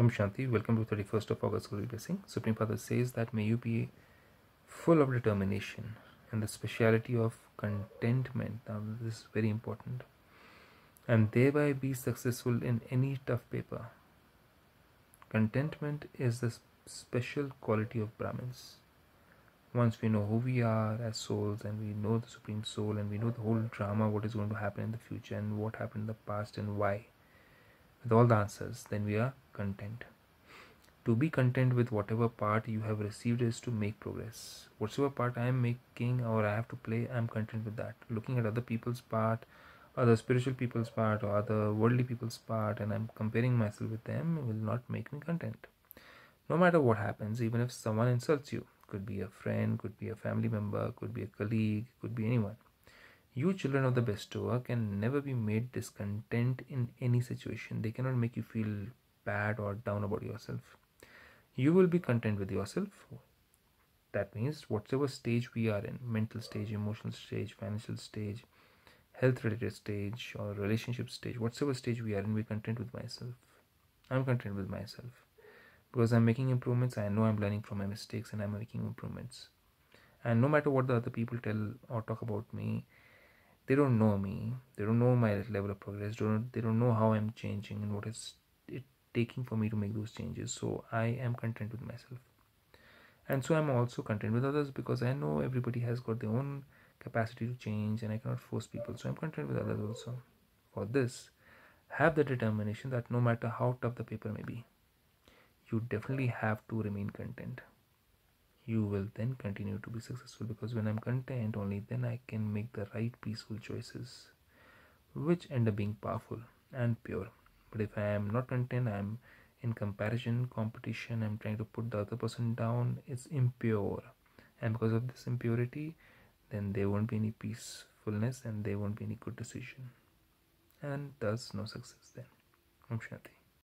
Om Shanti, welcome to 31st of August Guru Blessing. Supreme Father says that may you be full of determination and the speciality of contentment. Now, this is very important. And thereby be successful in any tough paper. Contentment is the special quality of Brahmins. Once we know who we are as souls and we know the Supreme Soul and we know the whole drama, what is going to happen in the future and what happened in the past and why, with all the answers, then we are content. To be content with whatever part you have received is to make progress. Whatever part I am making or I have to play, I am content with that. Looking at other people's part, other spiritual people's part, or other worldly people's part, and I'm comparing myself with them will not make me content. No matter what happens, even if someone insults you, could be a friend, could be a family member, could be a colleague, could be anyone. You children of the bestower can never be made discontent in any situation. They cannot make you feel bad or down about yourself. You will be content with yourself. That means whatever stage we are in mental stage, emotional stage, financial stage, health related stage, or relationship stage, whatever stage we are in, we're content with myself. I'm content with myself because I'm making improvements. I know I'm learning from my mistakes and I'm making improvements. And no matter what the other people tell or talk about me, they don't know me. They don't know my level of progress. Don't they don't know how I'm changing and what is it taking for me to make those changes. So i am content with myself. And so i'm also content with others because i know everybody has got their own capacity to change and i cannot force people. So i'm content with others also for this. Have the determination that no matter how tough the paper may be you definitely have to remain content you will then continue to be successful because when i'm content only then i can make the right peaceful choices which end up being powerful and pure. But if i am not content i'm in comparison competition i'm trying to put the other person down it's impure. And because of this impurity then there won't be any peacefulness and there won't be any good decision. And thus no success then. Om shanti